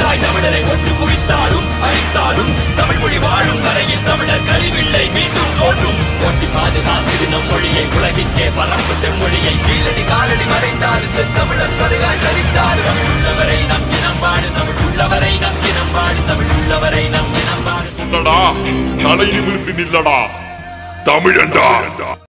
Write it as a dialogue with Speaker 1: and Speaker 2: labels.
Speaker 1: தாய் தமிழரை கொண்டு குவித்தாலும் அழித்தாலும் தமிழ் மொழி வாழும் வரையில் தமிழர் கழிவில்லை மீண்டும் தோன்றும். போட்டி பாதுகாத்திடு நம் மொழியை உலகிற்கே பரப்பு செம்மொழியை. கீழடி காலடி மறைந்தாலும் செத்தமிழர் சருகாய் சரித்தாரு தமிழ் உள்ளவரை நம் இனம் பாடு தமிழ் உள்ளவரை நம் இனம் பாடு தமிழ் உள்ளவரை நம் இனம் பாடு
Speaker 2: சொல்லடா தலை நிமிர்ந்து நில்லடா. தமிழண்டா.